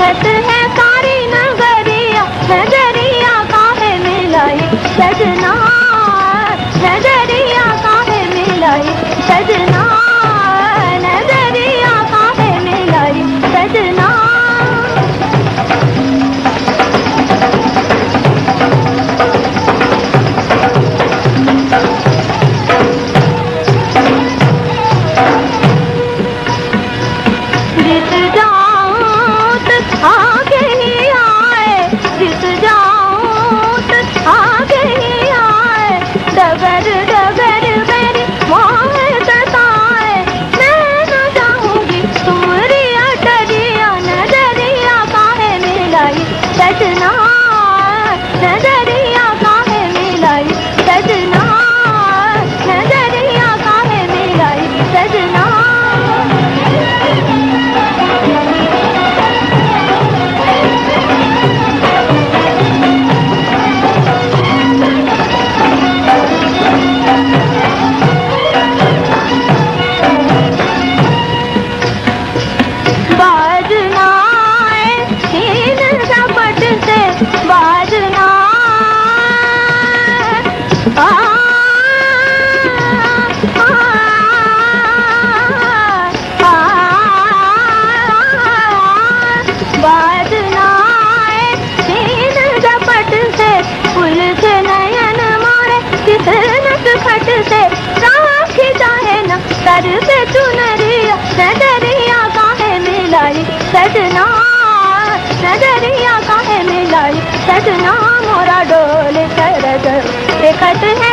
चाहत है। দাদা सर से चुनरिया नज़रिया काहे मिलाई? सजना, नज़रिया काहे मिलाई? सजना मोरा डोले कर सरद देखत है